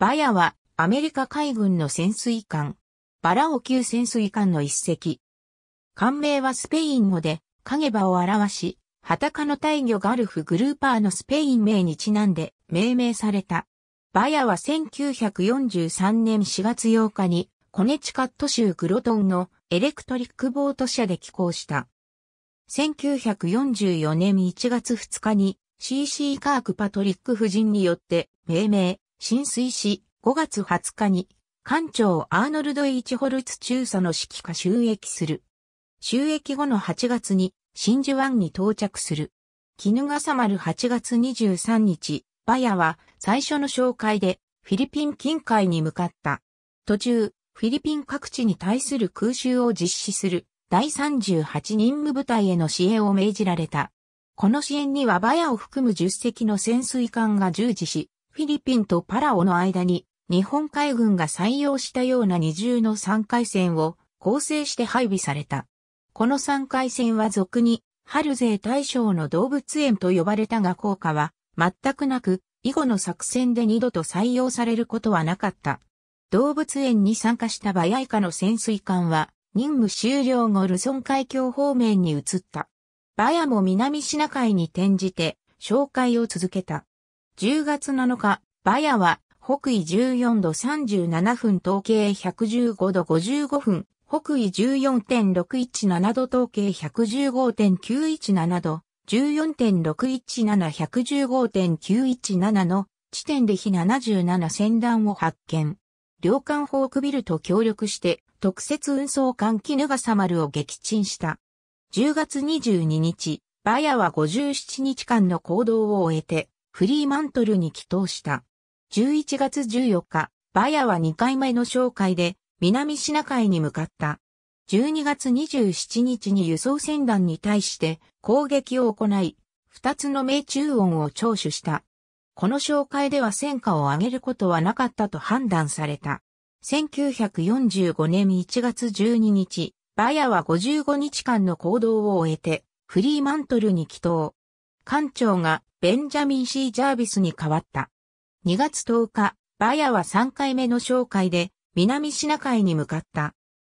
バヤはアメリカ海軍の潜水艦、バラオ級潜水艦の一隻。艦名はスペイン語で影場を表し、ハタカの大魚ガルフグルーパーのスペイン名にちなんで命名された。バヤは1943年4月8日にコネチカット州グロトンのエレクトリックボート社で寄港した。1944年1月2日に CC カークパトリック夫人によって命名、浸水し、5月20日に艦長アーノルド・イチホルツ中佐の指揮下収益する。収益後の8月に真珠湾に到着する。絹笠丸8月23日、バヤは最初の紹介でフィリピン近海に向かった。途中、フィリピン各地に対する空襲を実施する第38任務部隊への支援を命じられた。この支援にはバヤを含む10隻の潜水艦が従事し、ィリピンとパラオの間に日本海軍が採用したような二重の3回戦を構成して配備された。この3回戦は俗に、春勢大将の動物園と呼ばれたが効果は全くなく、以後の作戦で二度と採用されることはなかった。動物園に参加したバヤイカの潜水艦は、任務終了後ルソン海峡方面に移った。バヤも南シナ海に転じて、紹介を続けた。10月7日、バヤは、北緯14度37分統計115度55分、北緯14.617度統計115.917度、14.617-115.917の地点で非77船団を発見。両艦フォークビルと協力して特設運送艦絹笠丸を撃沈した。10月22日、バヤは57日間の行動を終えてフリーマントルに帰島した。11月14日、バヤは2回目の紹介で南シナ海に向かった。12月27日に輸送船団に対して攻撃を行い、二つの命中音を聴取した。この紹介では戦果を上げることはなかったと判断された。1945年1月12日、バヤは55日間の行動を終えて、フリーマントルに帰島。艦長がベンジャミン・シー・ジャービスに変わった。2月10日、バヤは3回目の紹介で南シナ海に向かった。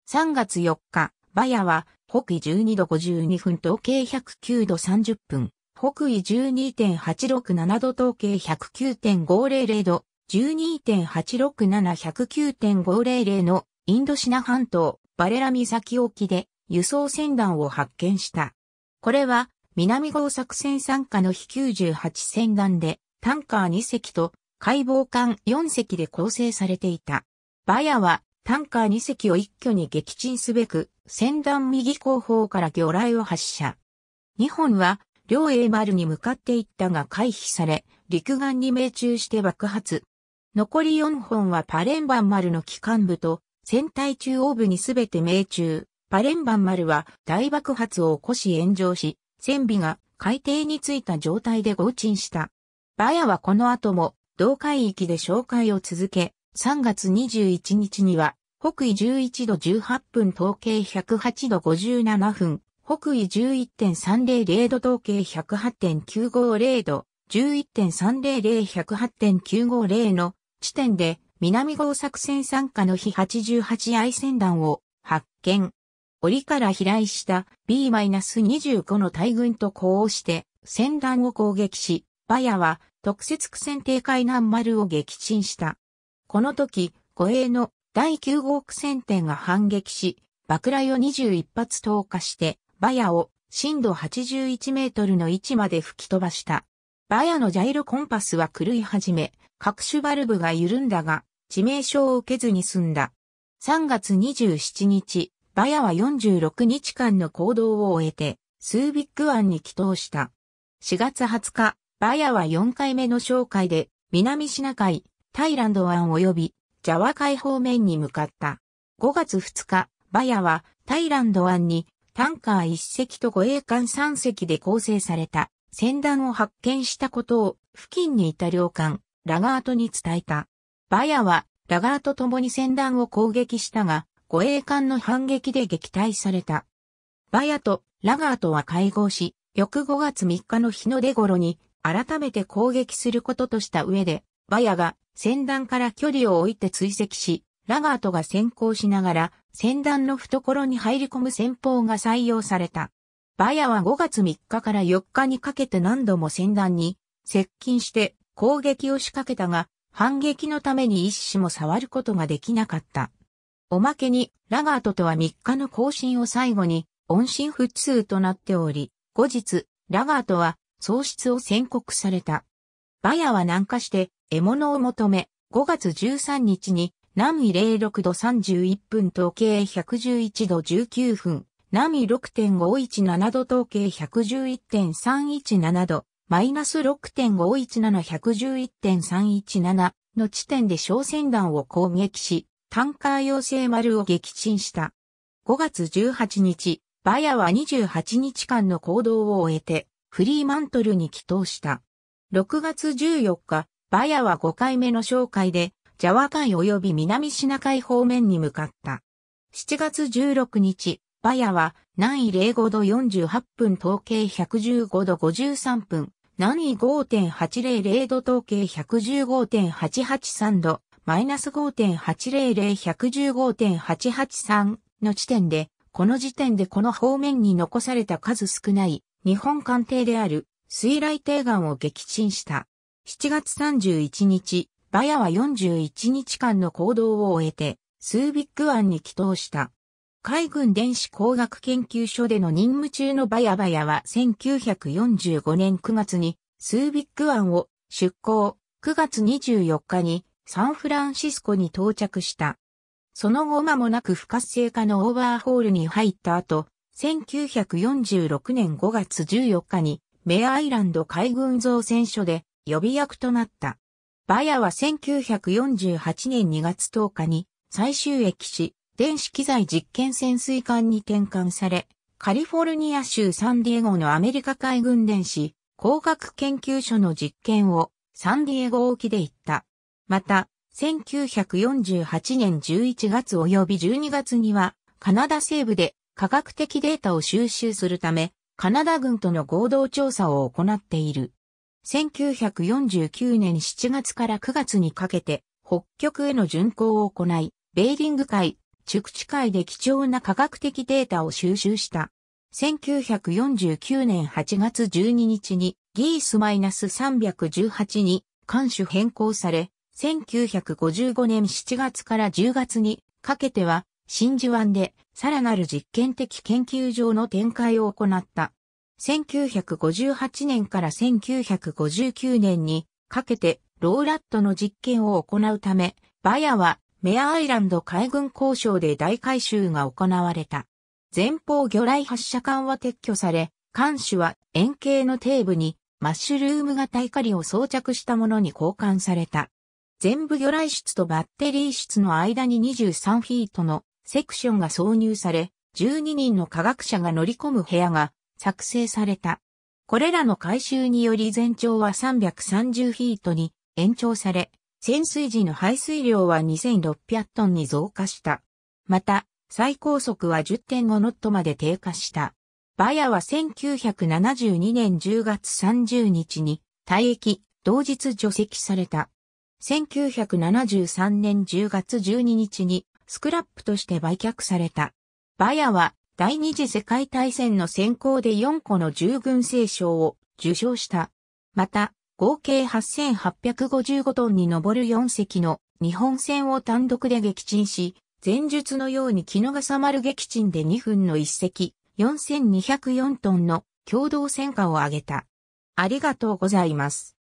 3月4日、バヤは北緯12度52分統計109度30分、北緯12.867度統計109.500度、12.867-109.500のインドシナ半島、バレラ岬沖で輸送船団を発見した。これは南号作戦参加の非98船団でタンカー2隻と解剖艦4隻で構成されていた。バヤはタンカー2隻を一挙に撃沈すべく、船団右後方から魚雷を発射。2本は、両英丸に向かっていったが回避され、陸岸に命中して爆発。残り4本はパレンバン丸の機関部と、船体中央部にすべて命中。パレンバン丸は大爆発を起こし炎上し、船尾が海底についた状態で合沈した。バヤはこの後も同海域で紹介を続け、3月21日には、北緯11度18分統計108度57分、北緯11.300度統計108.950度、11.300-108.950の地点で南号作戦参加の非88愛船団を発見。折から飛来した B-25 の大軍と呼応して船団を攻撃し、バヤは特設苦戦艇海南丸を撃沈した。この時、護衛の第9号苦戦艇が反撃し、爆雷を21発投下して、バヤを深度81メートルの位置まで吹き飛ばした。バヤのジャイロコンパスは狂い始め、各種バルブが緩んだが、致命傷を受けずに済んだ。3月27日、バヤは46日間の行動を終えて、スービック湾に帰島した。4月20日、バヤは4回目の紹介で、南シナ海、タイランド湾及びジャワ海方面に向かった。5月2日、バヤはタイランド湾にタンカー1隻と護衛艦3隻で構成された船団を発見したことを付近にいた領艦、ラガートに伝えた。バヤはラガート共に船団を攻撃したが、護衛艦の反撃で撃退された。バヤとラガートは会合し、翌5月3日の日の出頃に改めて攻撃することとした上で、バヤが先端から距離を置いて追跡し、ラガートが先行しながら先端の懐に入り込む戦法が採用された。バヤは5月3日から4日にかけて何度も先端に接近して攻撃を仕掛けたが、反撃のために一種も触ることができなかった。おまけに、ラガートとは3日の更新を最後に、音信不通となっており、後日、ラガートは喪失を宣告された。バヤは南下して獲物を求め、5月13日に、南緯06度31分統計111度19分、南緯6.517度統計111.317度、マイナス6.517-111.317の地点で小船団を攻撃し、タンカー養成丸を撃沈した。5月18日、バヤは28日間の行動を終えて、フリーマントルに帰投した。6月14日、バヤは5回目の紹介で、ジャワ海及び南シナ海方面に向かった。7月16日、バヤは南緯05度48分統計115度53分、南緯5.800度統計115.883度、マイナス5.800-115.883の地点で、この時点でこの方面に残された数少ない日本艦艇である水雷艇岸を撃沈した。7月31日、バヤは41日間の行動を終えて、スービック湾に帰投した。海軍電子工学研究所での任務中のバヤバヤは1945年9月にスービック湾を出港、9月24日にサンフランシスコに到着した。その後間もなく不活性化のオーバーホールに入った後、1946年5月14日にメアアイランド海軍造船所で予備役となった。バヤは1948年2月10日に最終役し、電子機材実験潜水艦に転換され、カリフォルニア州サンディエゴのアメリカ海軍電子工学研究所の実験をサンディエゴ沖で行った。また、1948年11月及び12月には、カナダ西部で科学的データを収集するため、カナダ軍との合同調査を行っている。1949年7月から9月にかけて、北極への巡航を行い、ベーリング海、熟地海で貴重な科学的データを収集した。1949年8月12日にギース -318 に艦種変更され、1955年7月から10月にかけては真珠湾でさらなる実験的研究場の展開を行った。1958年から1959年にかけてローラットの実験を行うため、バヤはメアアイランド海軍交渉で大改修が行われた。前方魚雷発射管は撤去され、艦首は円形の底部にマッシュルーム型光を装着したものに交換された。全部魚雷室とバッテリー室の間に23フィートのセクションが挿入され、12人の科学者が乗り込む部屋が作成された。これらの改修により全長は330フィートに延長され、潜水時の排水量は2600トンに増加した。また、最高速は10.5ノットまで低下した。バヤは1972年10月30日に退役、同日除籍された。1973年10月12日にスクラップとして売却された。バヤは第二次世界大戦の先行で4個の従軍聖賞を受賞した。また、合計8855トンに上る4隻の日本船を単独で撃沈し、前述のように木の笠丸撃沈で2分の1隻、4204トンの共同戦果を挙げた。ありがとうございます。